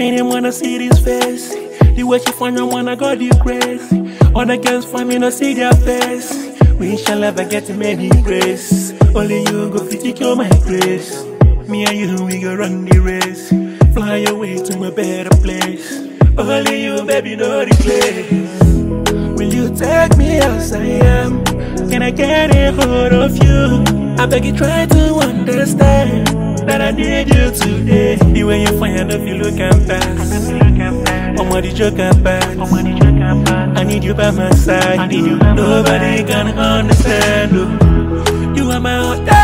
Me them wanna see this face. The way she find them wanna go the grace. Other girls find me no see their face. We shall never get many grace. Only you go fit cure my grace. Me and you we go run the race. Fly away to a better place. Only you, baby, know the place. Will you take me as I am? Can I get a hold of you? I beg you, try to understand that I need you today. The way you find if you look and pass. On the joke and pass. I need you by my side. Nobody can understand. oh. You are my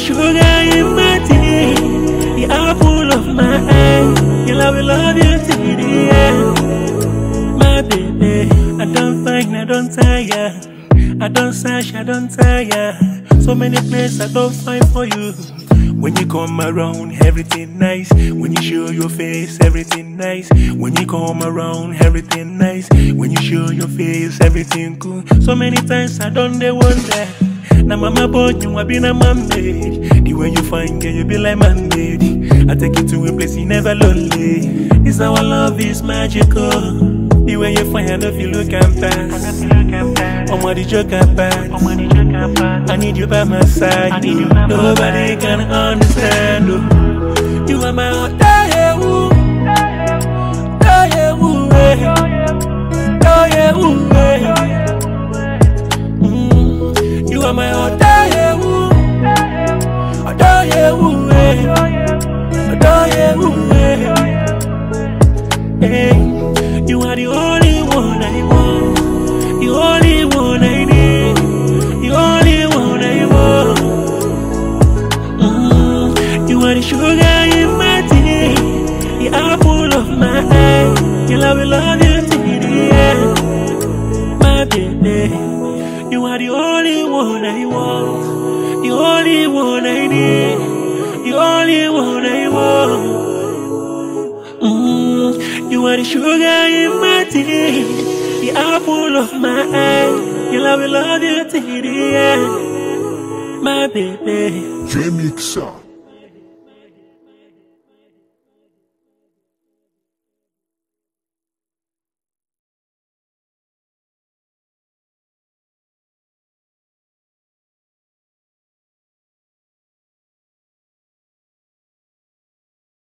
sugar in my tea, the apple of my eye. Girl, I will love you till the end, my baby. I don't find, I don't tire, I don't search, I don't tire. So many places I don't find for you. When you come around, everything nice. When you show your face, everything nice. When you come around, everything nice. When you show your face, everything cool. So many times I done the wonder. Now mama born you, I been a man made. The way you find girl, you be like man made. I take you to a place you never lonely. This our love is magical. The way you find if you look and pass. I'm on the joke pass. I need you by my side. Oh. Nobody can understand. oh. You are my own. Oh. Sugar in my tea, the apple of my eye. Girl, I will love you till the end, my baby. You are the only one I want, the only one I need, the only one I want. Mm, you are the sugar in my tea, the apple of my eye. Girl, I will love you till the end, my baby. J-Mixer.